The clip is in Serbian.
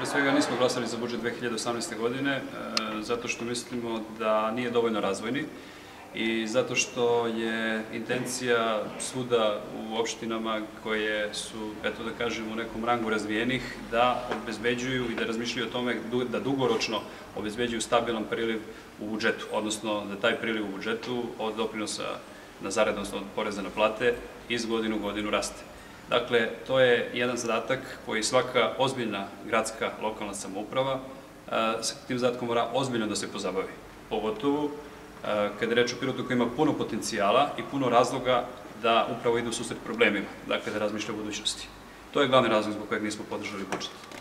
Pre svega nismo glasali za budžet 2018. godine e, zato što mislimo da nije dovoljno razvojni i zato što je intencija svuda u opštinama koje su, eto da kažem, u nekom rangu razvijenih, da obezbeđuju i da razmišljaju o tome da dugoročno obezbeđuju stabilan priliv u budžetu, odnosno da taj priliv u budžetu od doprinosa na zarad, odnosno od poreza na plate, iz godinu u godinu raste. Dakle, to je jedan zadatak koji svaka ozbiljna gradska lokalna samouprava sa tim zadatkom mora ozbiljno da se pozabavi. Pogotovo kada je reč o Pirotu koji ima puno potencijala i puno razloga da upravo ide u susret problemima, dakle da razmišlja o budućnosti. To je glavni razlog zbog kojeg nismo podržali budžet.